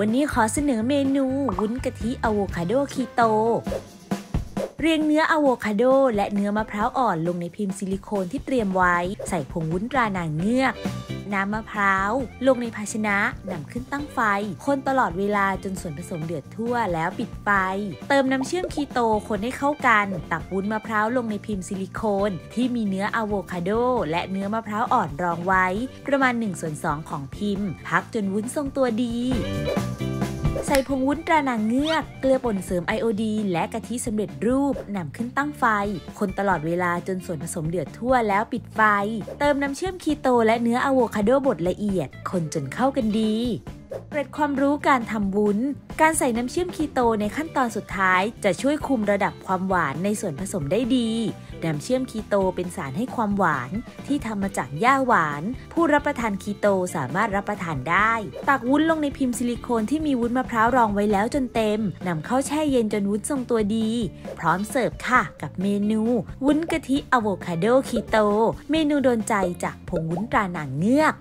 วันนี้ขอเสนอเมนู วุ้นกะทิอะโวคาโดคีโต เรียงเนื้ออะโวคาโด และเนื้อมะพร้าวอ่อนลงในพิมพ์ซิลิโคนที่เตรียมไว้ ใส่ผงวุ้นตรานางเงือก น้ำมะพร้าว ลงในภาชนะนำขึ้นตั้งไฟ คนตลอดเวลาจนส่วนผสมเดือดทั่วแล้วปิดไฟ เติมน้ำเชื่อมคีโตคนให้เข้ากัน ตักวุ้นมะพร้าวลงในพิมพ์ซิลิโคน ที่มีเนื้ออะโวคาโด และเนื้อมะพร้าวอ่อนรองไว้ ประมาณ1ส่วน2ของพิมพ์ พักจนวุ้นทรงตัวดี ส่ผงวุ้นตรานางเงือก เกลือป่นเสริมไอโอดีและกะทิสำเร็จรูปนำขึ้นตั้งไฟ คนตลอดเวลาจนส่วนผสมเดือดทั่วแล้วปิดไฟ เติมน้ำเชื่อมคีโตและเนื้ออะโวคาโดบดละเอียด คนจนเข้ากันดี เกร็ดความรู้การทำวุ้น การใส่น้ำเชื่อมคีโตในขั้นตอนสุดท้าย จะช่วยคุมระดับความหวานในส่วนผสมได้ดี น้ำเชื่อมคีโตเป็นสารให้ความหวาน ที่ทำมาจากหญ้าหวาน ผู้รับประทานคีโตสามารถรับประทานได้ ตักวุ้นลงในพิมพ์ซิลิโคนที่มีวุ้นมะพร้าวรองไว้แล้วจนเต็มนำเข้าแช่เย็นจนวุ้นทรงตัวดี พร้อมเสิร์ฟค่ะ กับเมนู วุ้นกะทิอะโวคาโดคีโต เมนูโดนใจจากผงวุ้นตราหนังเงือก